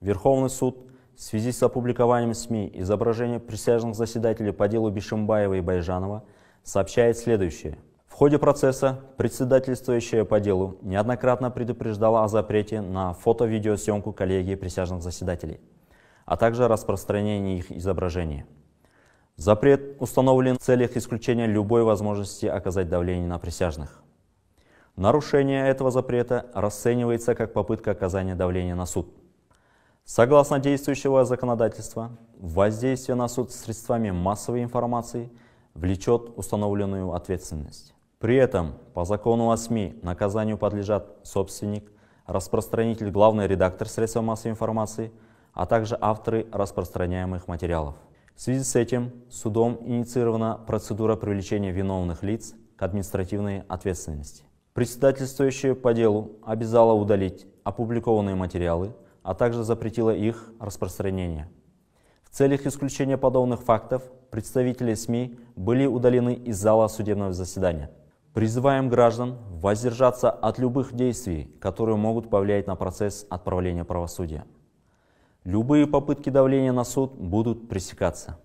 Верховный суд в связи с опубликованием СМИ изображения присяжных заседателей по делу Бишимбаева и Байжанова сообщает следующее. В ходе процесса председательствующая по делу неоднократно предупреждала о запрете на фото-видеосъемку коллегии присяжных заседателей, а также распространение их изображения. Запрет установлен в целях исключения любой возможности оказать давление на присяжных. Нарушение этого запрета расценивается как попытка оказания давления на суд. Согласно действующего законодательства, воздействие на суд средствами массовой информации влечет установленную ответственность. При этом по закону о СМИ наказанию подлежат собственник, распространитель, главный редактор средств массовой информации, а также авторы распространяемых материалов. В связи с этим судом инициирована процедура привлечения виновных лиц к административной ответственности. Председательствующая по делу обязала удалить опубликованные материалы, а также запретила их распространение. В целях исключения подобных фактов представители СМИ были удалены из зала судебного заседания. Призываем граждан воздержаться от любых действий, которые могут повлиять на процесс отправления правосудия. Любые попытки давления на суд будут пресекаться.